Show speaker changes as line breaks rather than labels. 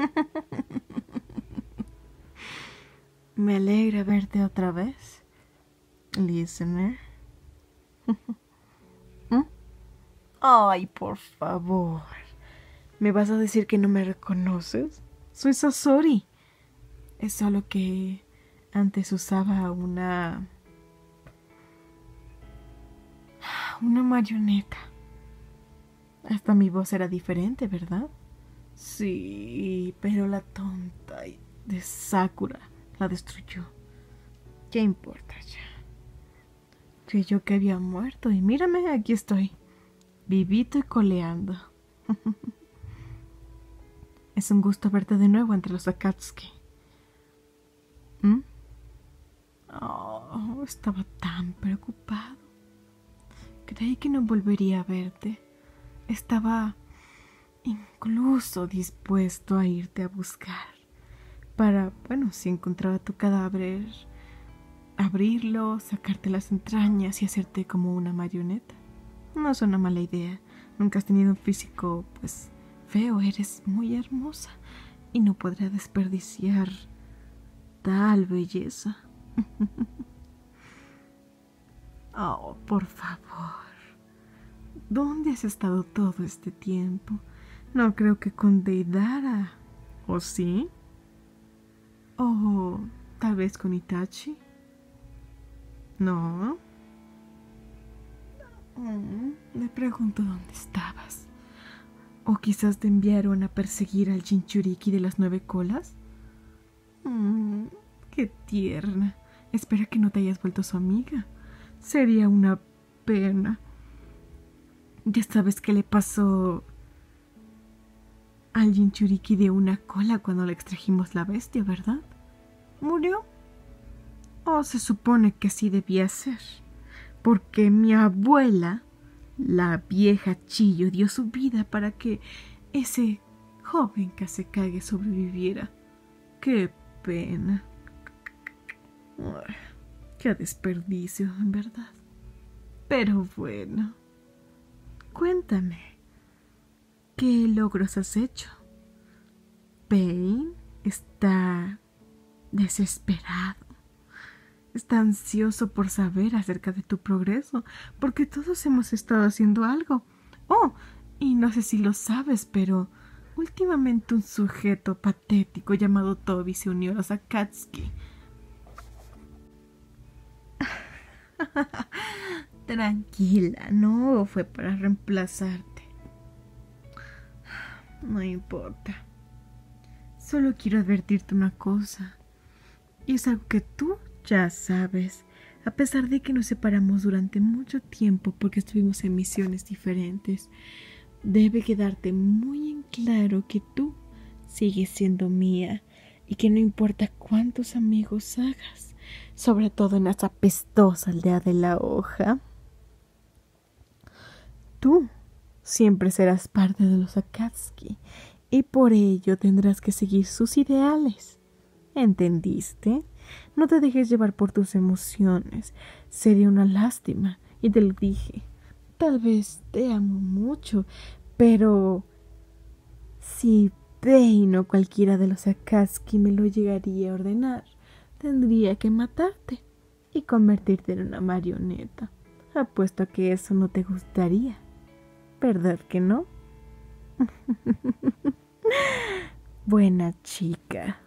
Me alegra verte otra vez, listener. ¿Mm? Ay, por favor. ¿Me vas a decir que no me reconoces? Soy Sasori. Es solo que antes usaba una... una marioneta. Hasta mi voz era diferente, ¿verdad? Sí, pero la tonta de Sakura la destruyó. ¿Qué importa ya? Creyó que había muerto y mírame, aquí estoy, vivito y coleando. es un gusto verte de nuevo entre los Akatsuki. ¿Mm? Oh, estaba tan preocupado. Creí que no volvería a verte. Estaba incluso dispuesto a irte a buscar para, bueno, si encontraba tu cadáver, abrirlo, sacarte las entrañas y hacerte como una marioneta. No es una mala idea. Nunca has tenido un físico, pues, feo. Eres muy hermosa y no podré desperdiciar tal belleza. oh, por favor. ¿Dónde has estado todo este tiempo? No creo que con Deidara. ¿O sí? ¿O tal vez con Itachi? No. Mm, me pregunto dónde estabas. ¿O quizás te enviaron a perseguir al Jinchuriki de las nueve colas? Mm, qué tierna. Espera que no te hayas vuelto su amiga. Sería una pena. Ya sabes qué le pasó al Jinchuriki de una cola cuando le extrajimos la bestia, ¿verdad? ¿Murió? Oh, se supone que así debía ser, porque mi abuela, la vieja Chillo, dio su vida para que ese joven que se cague sobreviviera. Qué pena. qué desperdicio, en verdad. Pero bueno, cuéntame, ¿qué logros has hecho? Pain está desesperado. Está ansioso por saber acerca de tu progreso, porque todos hemos estado haciendo algo. Oh, y no sé si lo sabes, pero últimamente un sujeto patético llamado Toby se unió a los. Tranquila, no fue para reemplazarte. No importa. Solo quiero advertirte una cosa. Y es algo que tú ya sabes, a pesar de que nos separamos durante mucho tiempo porque estuvimos en misiones diferentes, debe quedarte muy en claro que tú sigues siendo mía y que no importa cuántos amigos hagas, sobre todo en esa pestosa aldea de la hoja, tú siempre serás parte de los Akatsuki y por ello tendrás que seguir sus ideales. ¿Entendiste? No te dejes llevar por tus emociones. Sería una lástima. Y te lo dije. Tal vez te amo mucho, pero si Pain o cualquiera de los Akatsuki me lo llegaría a ordenar, tendría que matarte y convertirte en una marioneta. Apuesto a que eso no te gustaría. ¿Verdad que no? Buena chica.